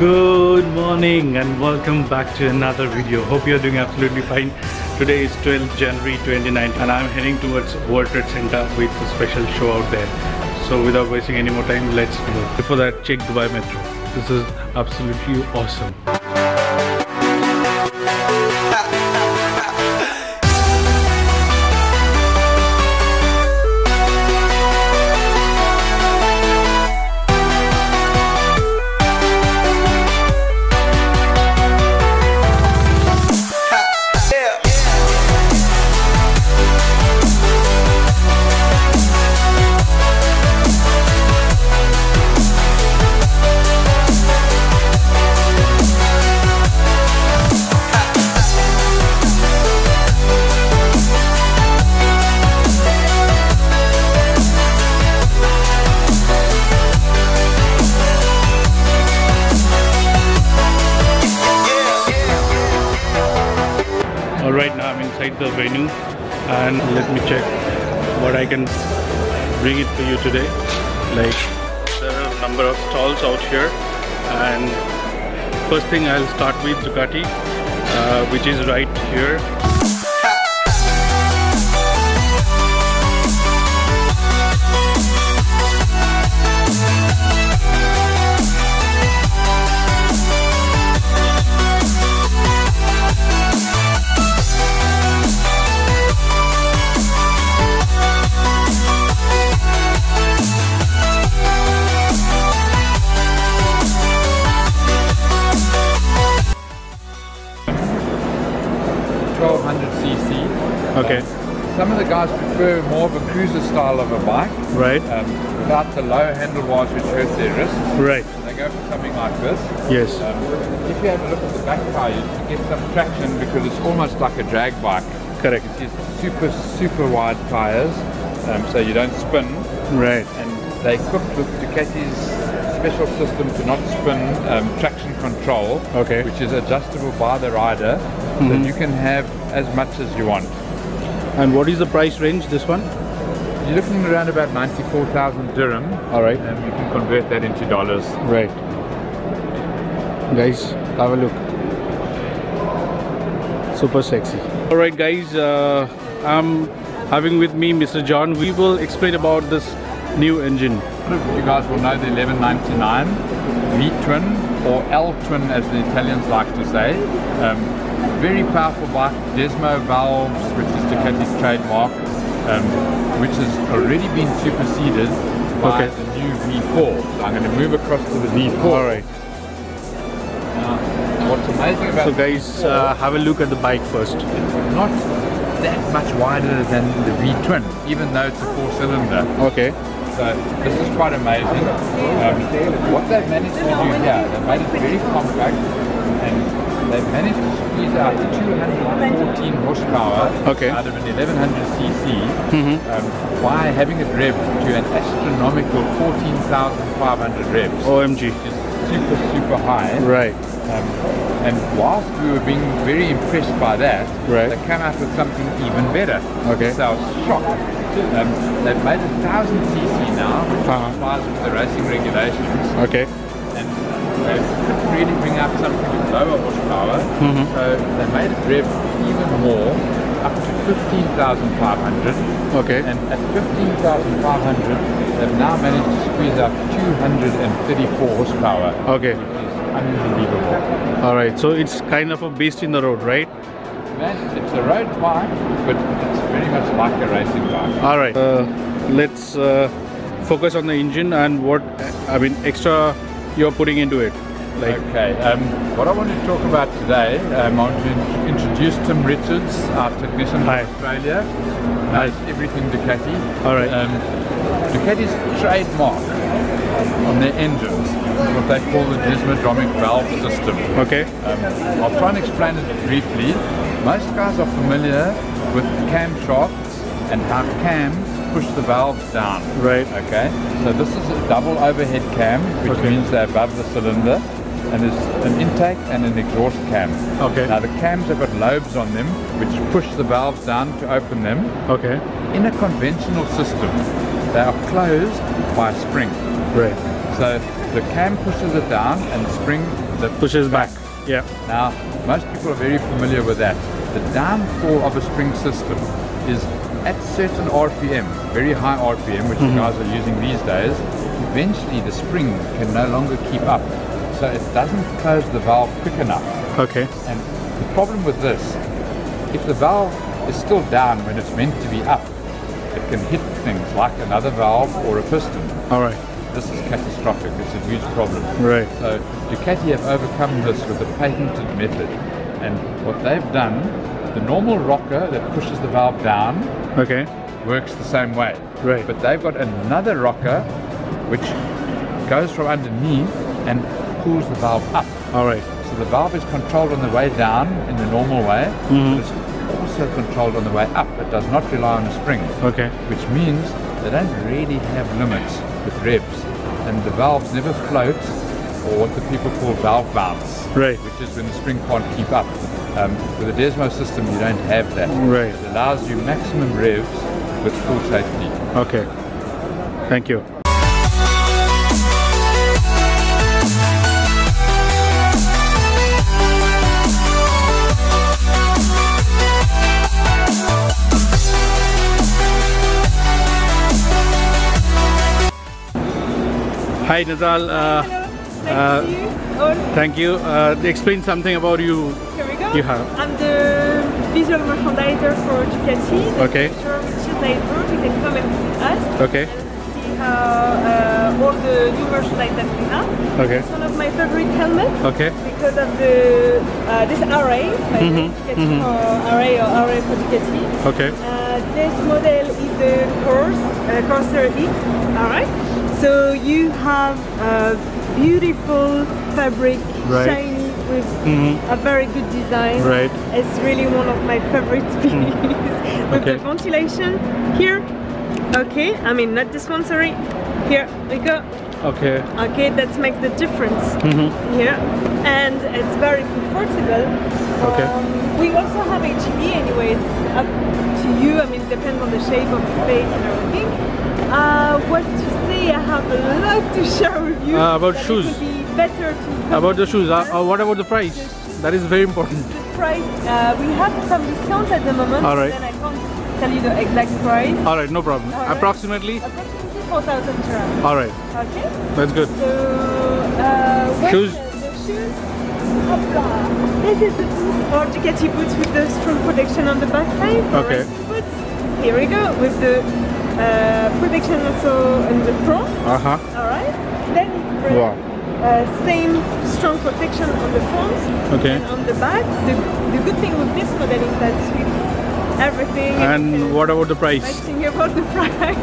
Good morning and welcome back to another video. Hope you're doing absolutely fine. Today is 12th January 2019 and I'm heading towards World Trade Center with a special show out there. So without wasting any more time, let's go. Before that, check Dubai Metro. This is absolutely awesome. All right, now I'm inside the venue and let me check what I can bring it for you today. Like there are a number of stalls out here and first thing I'll start with Ducati uh, which is right here. Okay, Some of the guys prefer more of a cruiser style of a bike, right, um, without the low handlebars which hurt their wrists. right, They go for something like this. yes, Um, if you have a look at the back tire, you get some traction because it's almost like a drag bike. correct, It's super, super wide tires, um, so you don't spin. right, And they equipped with Ducati's special system to not spin um, traction control, Okay. which is adjustable by the rider, so Mhm. you can have as much as you want. And what is the price range this one? You're looking around about 94,000 dirham, All right, and you can convert that into dollars. right. Guys, have a look. Super sexy. All right, guys, uh, I'm having with me Mr. John. We will explain about this new engine. You guys will know the 1199 V-twin or L-twin as the Italians like to say. Um, very powerful bike, Desmo valves, which is Ducati's trademark, um, which has already been superseded by Okay. the new V4. So I'm going to move across to the V4. All right. Now, what's amazing about So, guys, V4 uh, have a look at the bike first. it's not that much wider than the V-twin, even though it's a four-cylinder. Okay. So this is quite amazing. Um, what they've managed to do here, they've made it very compact and they've managed to squeeze out 214 horsepower Okay. out of an 1100 cc Mhm. um, by having it revved to an astronomical 14,500 revs. OMG. Is super, super high. Right. Um, and whilst we were being very impressed by that, Right. they came out with something even better. Okay. So I was shocked. Um, they've made a 1000 cc now, which Uh-huh. complies with the racing regulations. Okay. And they could really bring out something with lower horsepower. Mhm. So they made it rev even more, up to 15,500. Okay. And at 15,500, they've now managed to squeeze out 234 horsepower. Okay. Unbelievable. All right. So it's kind of a beast in the road, right? Man, it's a road bike, but it's very much like a racing bike. All right. Uh, let's uh, focus on the engine and what I mean extra you're putting into it. Like Okay, um, what I want to talk about today, um, I want to introduce Tim Richards, our technician Hi. from Australia. Hi. Knows everything Ducati. All right. Um, Ducati's trademark on their engines is what they call the Desmodromic valve system. okay. Um, I'll try and explain it briefly. Most guys are familiar with camshafts and how cams push the valves down. Right. Okay, so this is a double overhead cam, which Okay. means they're above the cylinder, and there's an intake and an exhaust cam. Okay. Now the cams have got lobes on them, which push the valves down to open them. Okay. In a conventional system, they are closed by a spring. Right. So the cam pushes it down and the spring the Pushes back. Yeah. Now, most people are very familiar with that. The downfall of a spring system is at certain RPM, very high RPM, which Mm-hmm. you guys are using these days, eventually the spring can no longer keep up. So it doesn't close the valve quick enough. Okay. And the problem with this, if the valve is still down when it's meant to be up, it can hit things like another valve or a piston. All right. This is catastrophic. It's a huge problem. Right. So Ducati have overcome this with a patented method. And what they've done, the normal rocker that pushes the valve down Okay. works the same way. Right. But they've got another rocker which goes from underneath and pulls the valve up. All right. So the valve is controlled on the way down in the normal way, Mhm. but it's also controlled on the way up. It does not rely on a spring Okay. which means they don't really have limits with revs and the valves never float or what the people call valve bounce Right. which is when the spring can't keep up um, with a Desmo system you don't have that Right. it allows you maximum revs with full safety Okay. Thank you. Hi Nazal, uh, Hello, uh, nice to meet you thank you. Uh, explain something about you. Here we go. you have. I'm the visual merchandiser for Ducati. Okay. picture which is laid. You can come and visit us Okay. see how uh, all the new merchandise that we have. Okay. It's one of my favorite helmets Okay. because of the uh, this Arai, the Mhm, Ducati mhm. Arai or Arai for Ducati. Okay. Uh, this model is the Corse, uh, Corsair X. Alright. So you have a beautiful fabric, Right. shiny with Mhm. a very good design. Right. It's really one of my favorite pieces. with Okay. the ventilation here. Okay, I mean not this one, sorry. Here we go. Okay. Okay, that makes the difference Mhm. here, and it's very comfortable. Okay. Um, we also have AGV anyway. It's up to you. I mean, it depends on the shape of the face and everything. Uh, what to say? I have a lot to share with you. Uh, about shoes. Be better to. About the shoes, uh, uh, what about the price? That is very important. The price. Uh, we have some discounts at the moment. All right. Then I can't tell you the exact price. All right, no problem. Right. Approximately. Approximately 4,000 dirhams. All right, Okay. that's good. So, uh, Shoes. The, the shoes. This is the boot or Ducati boots with the strong protection on the back side. Okay. Here we go with the uh, protection also in the front. Uh huh. All right. Then it brings, Wow. uh, same strong protection on the front Okay. and on the back. The, the good thing with this model is that everything. And what about the price? thing about the price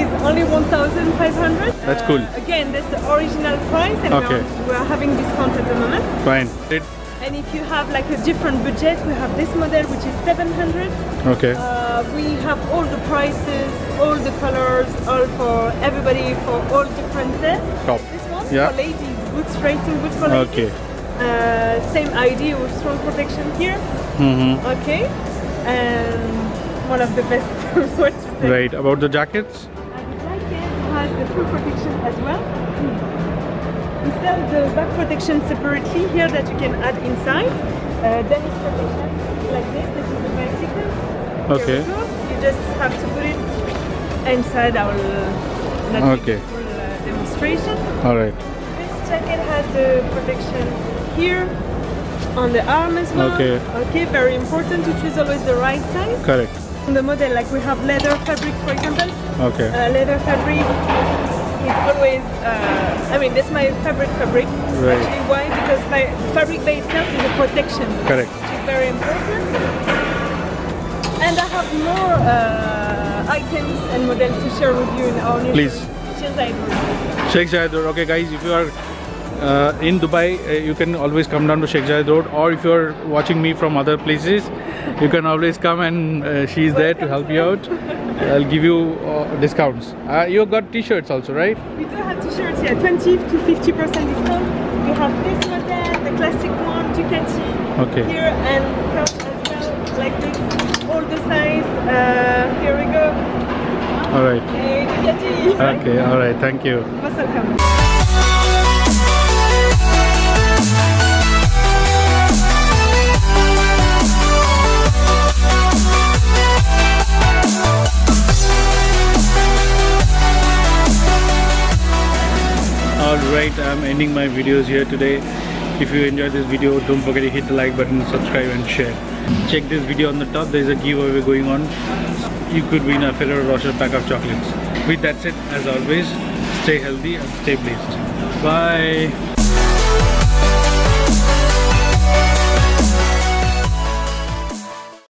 is only 1,500. That's Uh, cool. Again, that's the original price, and Okay. we, are, we are having discount at the moment. Fine. It, And if you have like a different budget, we have this model which is 700. okay. Uh, we have all the prices, all the colors, all for everybody for all different sets. Top. This one Yeah. for ladies, boots racing boots for ladies. Okay. Uh, same idea with strong protection here. Mm-hmm. Okay. And one of the best. what to say? Right. About the jackets? And the jacket has the full protection as well. Instead sell the back protection separately here that you can add inside. Uh, Dennis protection like this. This is the bicycle. Here Okay. You just have to put it inside. our will uh, Okay. give full uh, demonstration. All right. This jacket has the protection here on the arm as well. Okay. Okay. Very important to choose always the right size. Correct. On the model, like we have leather fabric, for example. Okay. Uh, leather fabric is always, uh, I mean, that's my favorite fabric. Right. Actually, why? Because my fabric by itself is a protection. Correct. Which is very important. And I have more uh, items and models to share with you in our new Please. Shenzhen. Sheikh Zayed Road. Okay, guys, if you are uh, in Dubai, uh, you can always come down to Sheikh Zayed Road, or if you are watching me from other places, you can always come and uh, is there to help you out. I'll give you uh, discounts. Uh, you got T-shirts also, right? We do have t-shirts here, 20 to 50% discount. We have this model, the classic one, Ducati. Okay. Here and all the signs. Uh, here we go. All right. Okay, all right. Thank you. Most. Alright, I'm ending my videos here today. If you enjoyed this video, don't forget to hit the like button, subscribe and share. Check this video on the top, there is a giveaway going on. You could win a Ferrero Rocher pack of chocolates. With that said, as always, stay healthy and stay blessed. Bye.